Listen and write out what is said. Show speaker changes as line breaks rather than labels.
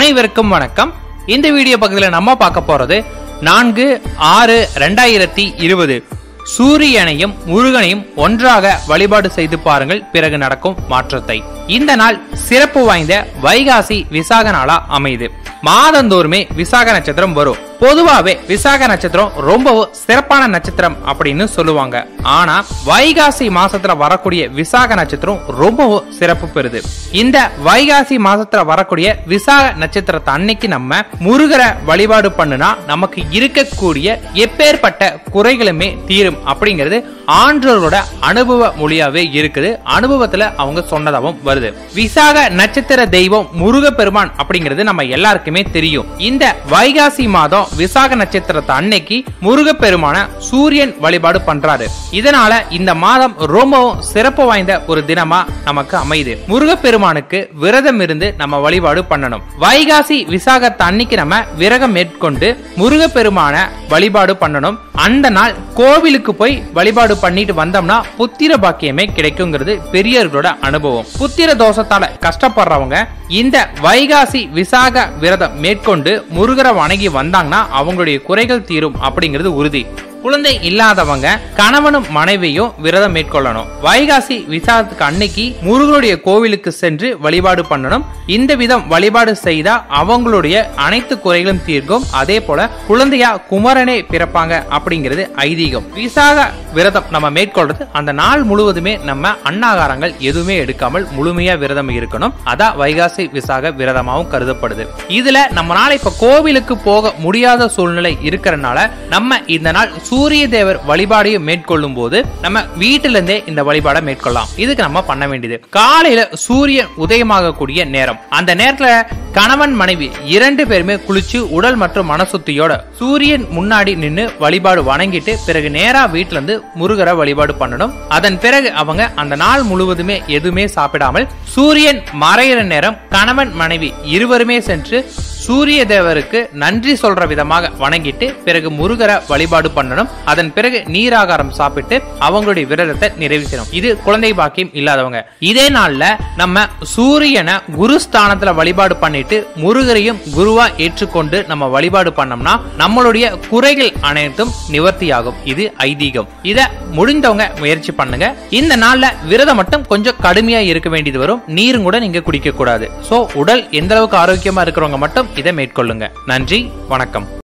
அனைவருக்கும் வணக்கம். இந்த வீடியோ பக்கத்தில் நம்ம பார்க்க போறது நான்கு ஆறு ரெண்டாயிரத்தி இருபது. சூரியனையும் முருகனையும் ஒன்றாக வழிபாடு செய்து பாருங்கள். பிறகு நடக்கும் மாற்றத்தை. இந்த நாள் சிறப்பு வாய்ந்த வைகாசி விசாக நாளா அமையுது. மாதந்தோறுமே விசாக நட்சத்திரம் வரும். பொதுவாவே விசாக நட்சத்திரம் ரொம்பவும் சிறப்பான நட்சத்திரம் அப்படின்னு சொல்லுவாங்க. ஆனா வைகாசி மாசத்துல வரக்கூடிய விசாக நட்சத்திரம் ரொம்பவும் சிறப்பு பெறுது. இந்த வைகாசி மாசத்துல வரக்கூடிய விசாக நட்சத்திரத்தை அன்னைக்கு நம்ம முருகரை வழிபாடு பண்ணுனா நமக்கு இருக்கக்கூடிய எப்பேற்பட்ட குறைகளுமே தீரும் அப்படிங்கிறது ஆன்றோரோட அனுபவ மொழியாவே இருக்குது. அனுபவத்துல அவங்க சொன்னதாகவும் வருது. விசாக நட்சத்திர தெய்வம் முருகப்பெருமான் அப்படிங்கிறது நம்ம எல்லாருக்குமே தெரியும். இந்த வைகாசி மாதம் விசாக நட்சத்திரத்தை அன்னைக்கு முருகப்பெருமான சூரியன் வழிபாடு பண்றாரு. இதனால இந்த மாதம் ரொம்பவும் சிறப்பு வாய்ந்த ஒரு தினமா நமக்கு அமையுது. முருகப்பெருமானுக்கு விரதம் இருந்து நம்ம வழிபாடு பண்ணணும். வைகாசி விசாகத்தை அன்னைக்கு நம்ம விரகம் மேற்கொண்டு முருகப்பெருமான வழிபாடு பண்ணணும். அந்த நாள் கோவிலுக்கு போய் வழிபாடு பண்ணிட்டு வந்தோம்னா புத்திர பாக்கியமே கிடைக்குங்கிறது பெரியவர்களோட அனுபவம். புத்திர தோஷத்தால கஷ்டப்படுறவங்க இந்த வைகாசி விசாக விரதம் மேற்கொண்டு முருகரை வணங்கி வந்தாங்கன்னா அவங்களுடைய குறைகள் தீரும் அப்படிங்கிறது உறுதி. குழந்தை இல்லாதவங்க கணவனும் மனைவியும் விரதம் மேற்கொள்ளணும். வைகாசி விசாரத்துக்கு அன்னைக்கு முருகனுடைய கோவிலுக்கு சென்று வழிபாடு பண்ணணும். இந்த விதம் வழிபாடு செய்தா அவங்களுடைய அனைத்து குறைகளும் தீர்க்கும். அதே போல குழந்தையா குமரனே பிறப்பாங்க அப்படிங்கிறது ஐதீகம். விசாக விரதம் நம்ம மேற்கொள்றது. அந்த நாள் முழுவதுமே நம்ம அன்னாகாரங்கள் எதுவுமே எடுக்காமல் முழுமையா விரதம் இருக்கணும். அதான் வைகாசி விசாக விரதமாகவும் கருதப்படுது. இதுல நம்மளால இப்ப கோவிலுக்கு போக முடியாத சூழ்நிலை இருக்கிறனால நம்ம இந்த நாள் சூரிய தேவர் வழிபாடையும் மேற்கொள்ளும் போது நம்ம வீட்டில இருந்தே இந்த வழிபாடை மேற்கொள்ளலாம். இதுக்கு நம்ம பண்ண வேண்டியது. காலையில சூரியன் உதயமாகக்கூடிய நேரம். அந்த நேரத்துல கணவன் மனைவி இரண்டு பேருமே குளிச்சு உடல் மற்றும் மனசுத்தியோட சூரியன் முன்னாடி நின்று வழிபாடு வணங்கிட்டு பிறகு நேரா வீட்டுல இருந்து முருகரை வழிபாடு பண்ணணும். அதன் பிறகு அவங்க அந்த நாள் முழுவதுமே எதுவுமே சாப்பிடாமல் சூரியன் மறையிற நேரம் கணவன் மனைவி இருவருமே சென்று சூரிய தேவருக்கு நன்றி சொல்ற விதமாக வணங்கிட்டு பிறகு முருகரை வழிபாடு பண்ணணும். அதன் பிறகு நீராகாரம் சாப்பிட்டு அவங்களுடைய விரதத்தை நிறைவு செய்யணும் இது குழந்தை பாக்கியம் இல்லாதவங்க. இதே நாள்ல நம்ம சூரியனை குரு ஸ்தானத்துல வழிபாடு பண்ணிட்டு முருகரையும் குருவா ஏற்றுக்கொண்டு நம்ம வழிபாடு பண்ணோம்னா நம்மளுடைய குறைகள் அனைத்தும் நிவர்த்தியாகும். இது ஐதீகம். இத முடிந்தவங்க முயற்சி பண்ணுங்க. இந்த நாள்ல விரதம் மட்டும் கொஞ்சம் கடுமையா இருக்க வேண்டியது வரும். நீரும் கூட நீங்க குடிக்க கூடாது சோ உடல் எந்த அளவுக்கு ஆரோக்கியமா இருக்கிறவங்க மட்டும் இதை மேற்கொள்ளுங்க. நன்றி வணக்கம்.